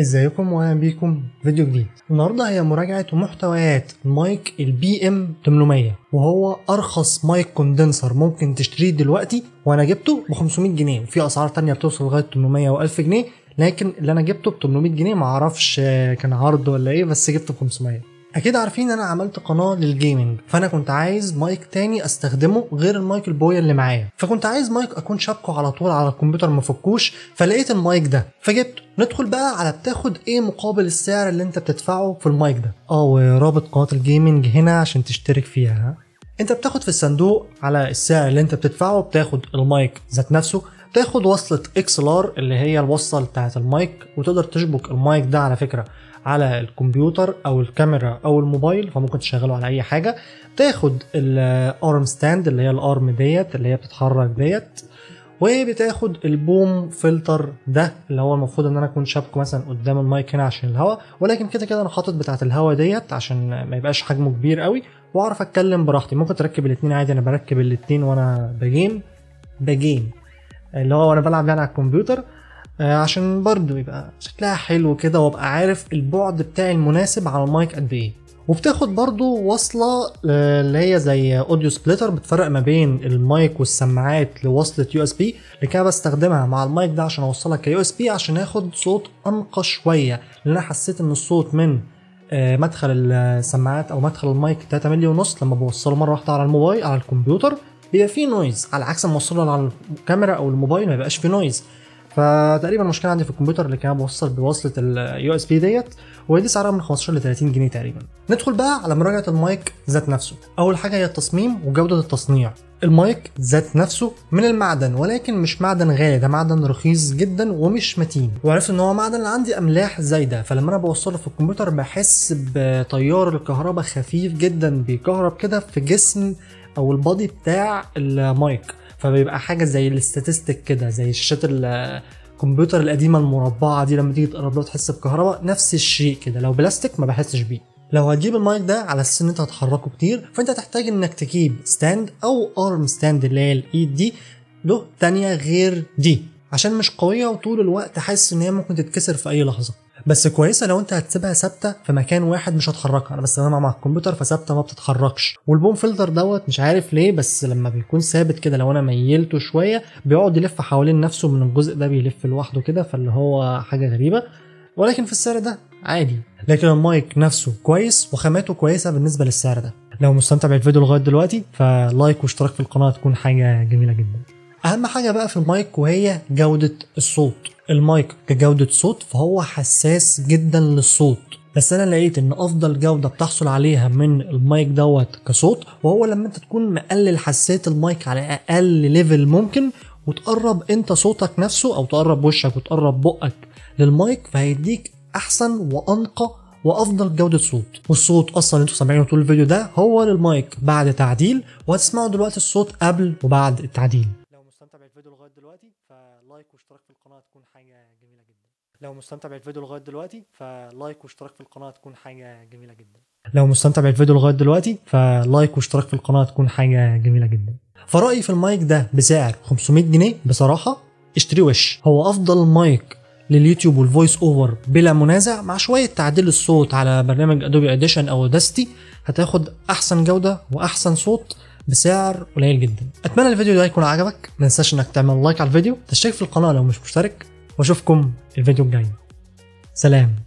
ازيكم واهلا بيكم فيديو جديد. النهارده هي مراجعة محتويات ال mic ال BM 800 وهو أرخص mic condenser ممكن تشتريه دلوقتي وأنا جبته ب 500 جنيه. وفي أسعار تانية بتوصل لغاية 800 و1000 جنيه لكن اللي أنا جبته ب 800 جنيه معرفش كان عرض ولا إيه بس جبته ب 500 أكيد عارفين إن أنا عملت قناة لل gaming فأنا كنت عايز مايك تاني أستخدمه غير ال mic ال Boya اللي معايا. فكنت عايز مايك أكون شابكه على طول على الكمبيوتر ما فكوش فلقيت المايك ده. فجبته ندخل بقى على بتاخد إيه مقابل السعر اللي أنت بتدفعه في المايك ده. آه ورابط قناة ال gaming هنا عشان تشترك فيها. ها أنت بتاخد في الصندوق على السعر اللي أنت بتدفعه بتاخد المايك ذات نفسه. بتاخد وصلة XLR اللي هي الوصلة بتاعت المايك وتقدر تشبك المايك ده على فكرة على الكمبيوتر أو الكاميرا أو الموبايل فممكن تشغله على أي حاجة. تاخد ال arm stand اللي هي ال arm ديت اللي هي بتتحرك ديت وبتاخد ال pop filter ده اللي هو المفروض إن أنا أكون شابكه مثلا قدام المايك هنا عشان الهواء ولكن كده كده أنا حاطط بتاعة الهواء ديت عشان ما يبقاش حجمه كبير قوي وأعرف أتكلم براحتي. ممكن تركب الاثنين عادي أنا بركب الاثنين وأنا ب game. ب game. اللي هو وأنا بلعب يعني على الكمبيوتر عشان برضو يبقى شكلها حلو كده وابقى عارف البعد بتاعي المناسب على المايك قد إيه. وبتاخد برضو وصلة اللي هي زي audio splitter بتفرق ما بين المايك والسماعات لوصلة USB اللي كده بستخدمها مع المايك ده عشان أوصلها ك USB عشان آخد صوت أنقى شوية لأن أنا حسيت إن الصوت من مدخل السماعات أو مدخل المايك 3 مللي ونص لما بوصله مرة واحدة على الموبايل على الكمبيوتر بيبقى فيه noise على عكس ما اوصله على الكاميرا أو الموبايل ما يبقاش فيه noise فتقريبا المشكلة عندي في الكمبيوتر اللي كان بوصل بوصلة ال USB ديت ودي سعرها من 15 ل 30 جنيه تقريبا. ندخل بقى على مراجعة المايك ذات نفسه. أول حاجة هي التصميم وجودة التصنيع. المايك ذات نفسه من المعدن ولكن مش معدن غالي ده معدن رخيص جدا ومش متين. وعرفت إن هو معدن عندي أملاح زايدة فلما أنا بوصله في الكمبيوتر بحس بتيار الكهرباء خفيف جدا بيكهرب كده في جسم أو ال body بتاع المايك. فبيبقى حاجة زي ال static كده زي شاشات الكمبيوتر القديمة المربعة دي لما تيجي تقرب له تحس بكهرباء نفس الشيء كده. لو بلاستيك ما بحسش بيه. لو هتجيب المايك ده على أساس ان انت هتحركه كتير فانت هتحتاج انك تجيب stand أو arm stand اللي هي الإيد دي له تانية غير دي. عشان مش قوية وطول الوقت حاسس إن هي ممكن تتكسر في أي لحظة. بس كويسة لو انت هتسيبها ثابتة في مكان واحد مش هتحركها أنا بستخدمها مع الكمبيوتر فثابتة ما بتتحركش وال pop filter دوت مش عارف ليه بس لما بيكون ثابت كده لو أنا ميلته شوية بيقعد يلف حوالين نفسه من الجزء ده بيلف لوحده كده فاللي هو حاجة غريبة. ولكن في السعر ده عادي. لكن المايك نفسه كويس وخاماته كويسة بالنسبة للسعر ده. لو مستمتع بالفيديو لغاية دلوقتي ف like واشتراك في القناة تكون حاجة جميلة جدا. أهم حاجة بقى في المايك وهي جودة الصوت. المايك كجودة صوت فهو حساس جدا للصوت. بس أنا لقيت إن أفضل جودة بتحصل عليها من المايك دوت كصوت وهو لما أنت تكون مقلل حساسية المايك على أقل level ممكن وتقرب أنت صوتك نفسه أو تقرب وشك وتقرب بقك للمايك فهيديك أحسن وأنقى وأفضل جودة صوت. والصوت أصلا أنتوا سامعينه طول الفيديو ده هو للمايك بعد تعديل وهتسمعوا دلوقتي الصوت قبل وبعد التعديل. بالفيديو لغاية دلوقتي ف like واشتراك في القناة تكون حاجة جميلة جدا. لو مستمتع بالفيديو لغاية دلوقتي ف like واشتراك في القناة تكون حاجة جميلة جدا. لو مستمتع بالفيديو لغاية دلوقتي ف like واشتراك في القناة تكون حاجة جميلة جدا. فرأيي في المايك ده بسعر 500 جنيه بصراحة. اشتري وش. هو أفضل مايك لليوتيوب وال voice over بلا منازع مع شوية تعديل الصوت على برنامج Adobe Audition أو Audacity هتاخد أحسن جودة وأحسن صوت بسعر قليل جدا. أتمنى الفيديو ده يكون عجبك. ما تنساش إنك تعمل like على الفيديو تشترك في القناة لو مش مشترك وأشوفكم الفيديو الجاي. سلام.